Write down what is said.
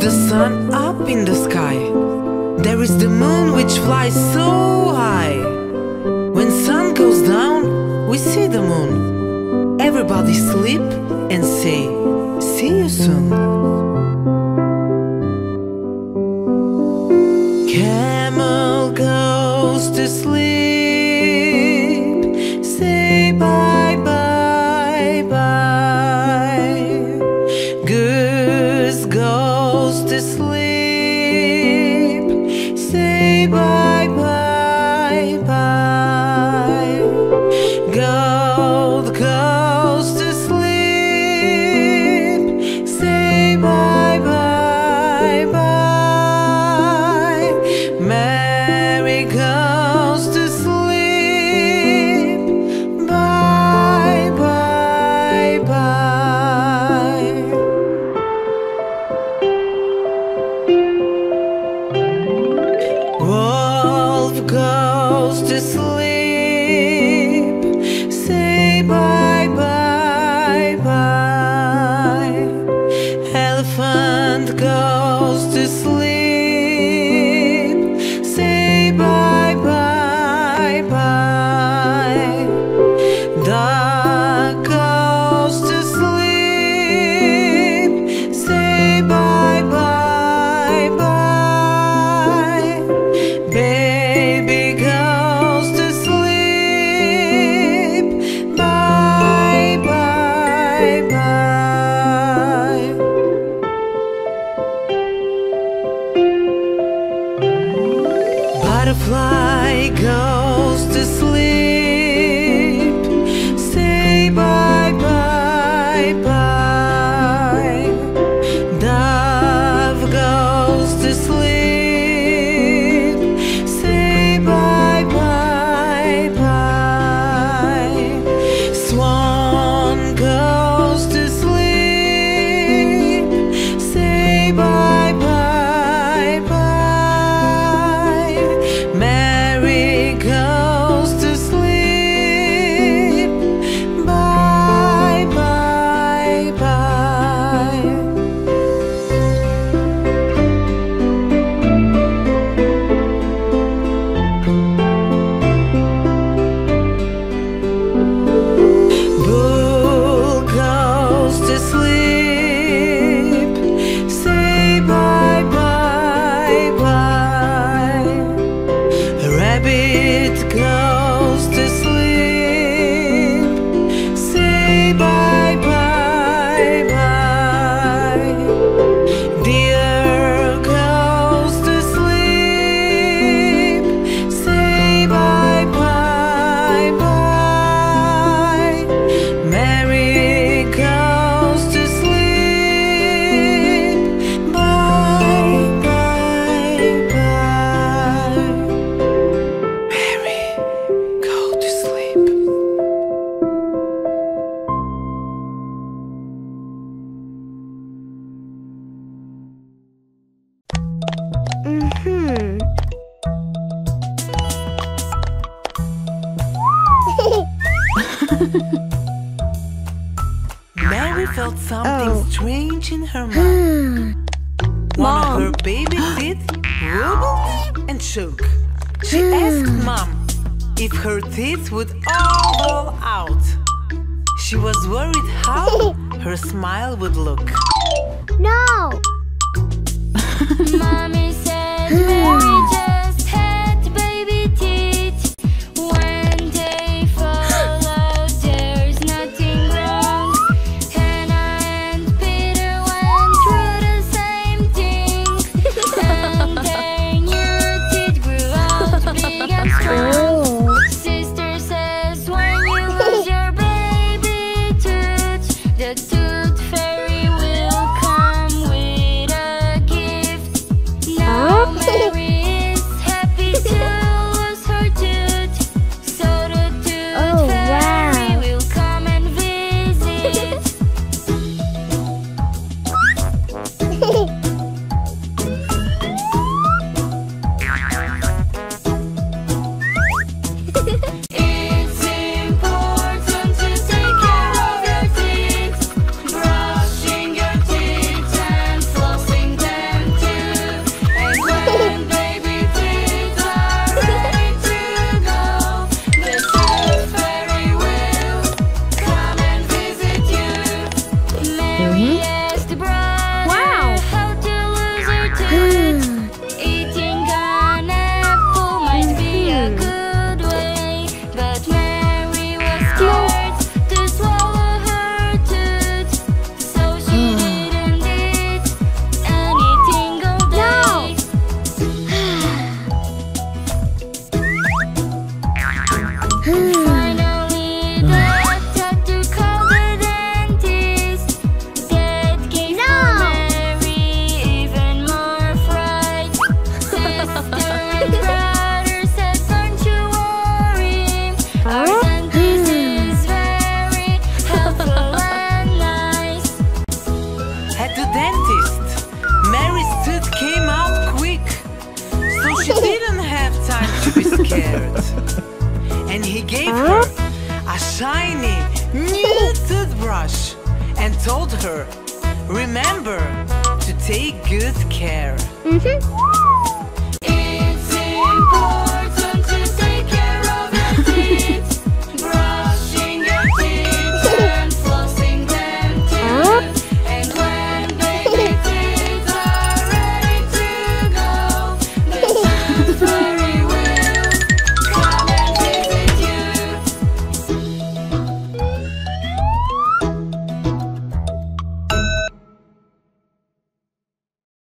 the sun up in the sky. There is the moon which flies so high. When sun goes down, we see the moon. Everybody sleep and say, see you soon. sleep. Say bye, bye, bye. Elephant goes to sleep. Mary felt something oh. strange in her mouth. One of her baby teeth wobbled and shook. She hmm. asked Mom if her teeth would all fall out. She was worried how her smile would look. No! do. two a shiny new toothbrush and told her, remember to take good care. Mm-hmm.